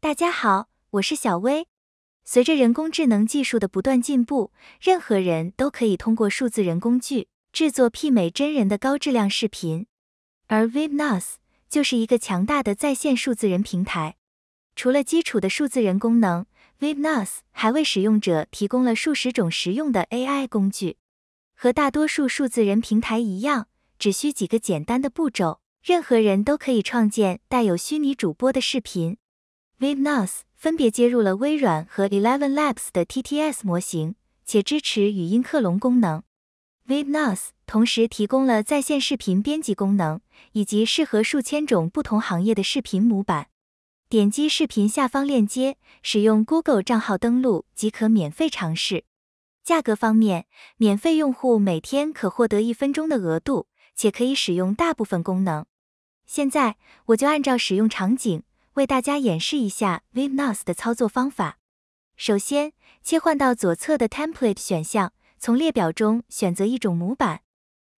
大家好，我是小薇。随着人工智能技术的不断进步，任何人都可以通过数字人工具制作媲美真人的高质量视频。而 ViBNAS 就是一个强大的在线数字人平台。除了基础的数字人功能，ViBNAS 还为使用者提供了数十种实用的 AI 工具。和大多数数字人平台一样，只需几个简单的步骤，任何人都可以创建带有虚拟主播的视频。ViBNAS 分别接入了微软和 Eleven Labs 的 TTS 模型，且支持语音克隆功能。ViBNAS 同时提供了在线视频编辑功能，以及适合数千种不同行业的视频模板。点击视频下方链接，使用 Google 账号登录即可免费尝试。价格方面，免费用户每天可获得一分钟的额度，且可以使用大部分功能。现在我就按照使用场景。为大家演示一下 ViBNAS 的操作方法。首先，切换到左侧的 Template 选项，从列表中选择一种模板，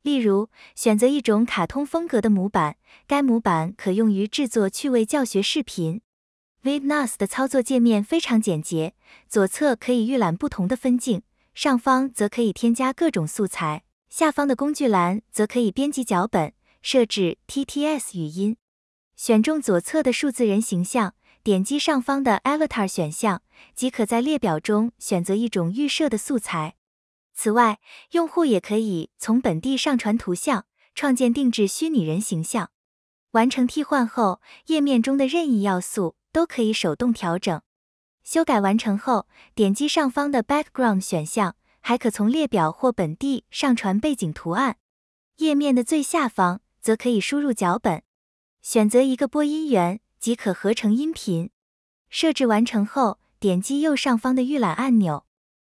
例如选择一种卡通风格的模板，该模板可用于制作趣味教学视频。ViBNAS 的操作界面非常简洁，左侧可以预览不同的分镜，上方则可以添加各种素材，下方的工具栏则可以编辑脚本、设置 TTS 语音。选中左侧的数字人形象，点击上方的 Avatar 选项，即可在列表中选择一种预设的素材。此外，用户也可以从本地上传图像，创建定制虚拟人形象。完成替换后，页面中的任意要素都可以手动调整。修改完成后，点击上方的 Background 选项，还可从列表或本地上传背景图案。页面的最下方则可以输入脚本。选择一个播音源即可合成音频。设置完成后，点击右上方的预览按钮。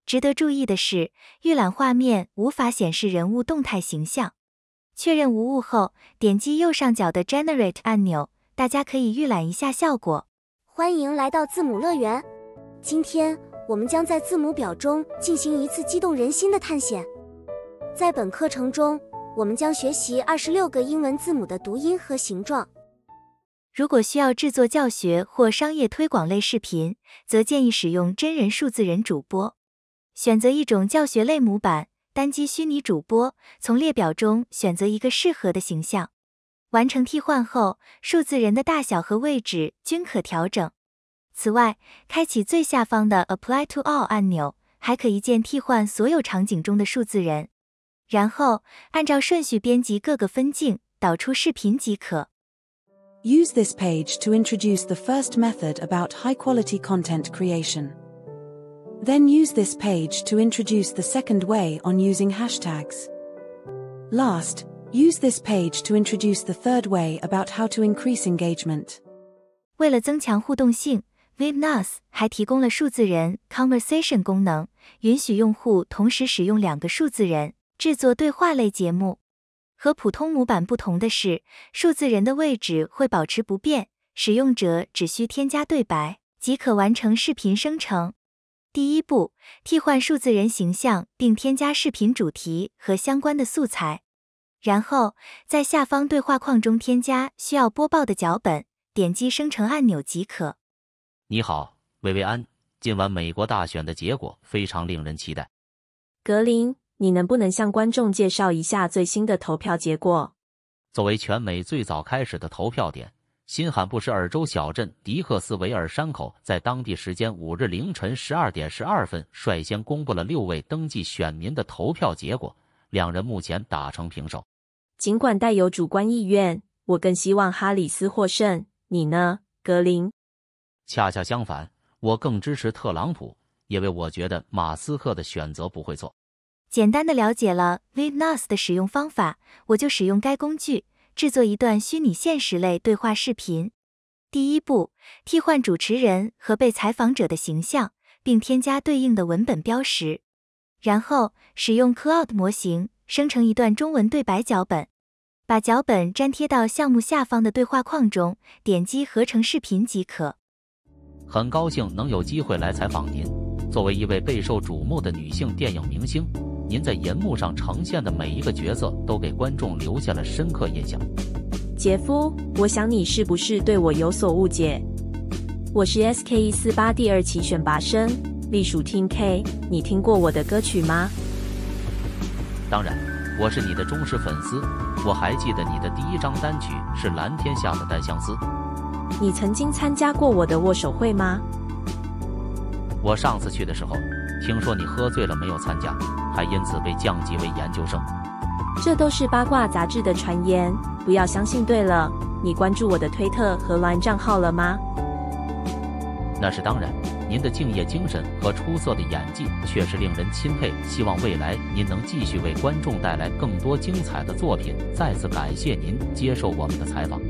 值得注意的是，预览画面无法显示人物动态形象。确认无误后，点击右上角的 Generate 按钮，大家可以预览一下效果。欢迎来到字母乐园。今天我们将在字母表中进行一次激动人心的探险。在本课程中，我们将学习二十六个英文字母的读音和形状。如果需要制作教学或商业推广类视频，则建议使用真人数字人主播。选择一种教学类模板，单击虚拟主播，从列表中选择一个适合的形象。完成替换后，数字人的大小和位置均可调整。此外，开启最下方的 Apply to All 按钮，还可一键替换所有场景中的数字人。然后按照顺序编辑各个分镜，导出视频即可。Use this page to introduce the first method about high-quality content creation. Then use this page to introduce the second way on using hashtags. Last, use this page to introduce the third way about how to increase engagement. 为了增强互动性，ViBNAS 还提供了数字人 Conversation 功能，允许用户同时使用两个数字人制作对话类节目。 和普通模板不同的是，数字人的位置会保持不变，使用者只需添加对白即可完成视频生成。第一步，替换数字人形象并添加视频主题和相关的素材，然后在下方对话框中添加需要播报的脚本，点击生成按钮即可。你好，薇薇安，今晚美国大选的结果非常令人期待。格林。你能不能向观众介绍一下最新的投票结果？作为全美最早开始的投票点，新罕布什尔州小镇迪克斯维尔山口在当地时间五日凌晨十二点十二分率先公布了六位登记选民的投票结果，两人目前打成平手。尽管带有主观意愿，我更希望哈里斯获胜。你呢，格林？恰恰相反，我更支持特朗普，因为我觉得马斯克的选择不会错。简单的了解了 ViBNAS 的使用方法，我就使用该工具制作一段虚拟现实类对话视频。第一步，替换主持人和被采访者的形象，并添加对应的文本标识。然后使用 Cloud 模型生成一段中文对白脚本，把脚本粘贴到项目下方的对话框中，点击合成视频即可。很高兴能有机会来采访您。作为一位备受瞩目的女性电影明星。您在银幕上呈现的每一个角色都给观众留下了深刻印象。杰夫，我想你是不是对我有所误解？我是 SK 一四八第二期选拔生，隶属 Team K。你听过我的歌曲吗？当然，我是你的忠实粉丝。我还记得你的第一张单曲是《蓝天下的单相思》。你曾经参加过我的握手会吗？我上次去的时候，听说你喝醉了没有参加，还因此被降级为研究生。这都是八卦杂志的传言，不要相信。对了，你关注我的推特和 LINE 账号了吗？那是当然。您的敬业精神和出色的演技确实令人钦佩。希望未来您能继续为观众带来更多精彩的作品。再次感谢您接受我们的采访。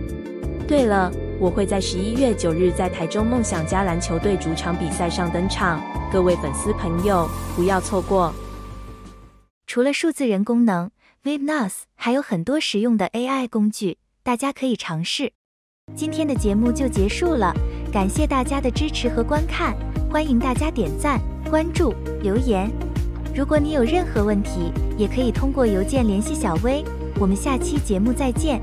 对了，我会在十一月九日在台中梦想家篮球队主场比赛上登场，各位粉丝朋友不要错过。除了数字人功能，Vibnos 还有很多实用的 AI 工具，大家可以尝试。今天的节目就结束了，感谢大家的支持和观看，欢迎大家点赞、关注、留言。如果你有任何问题，也可以通过邮件联系小薇。我们下期节目再见。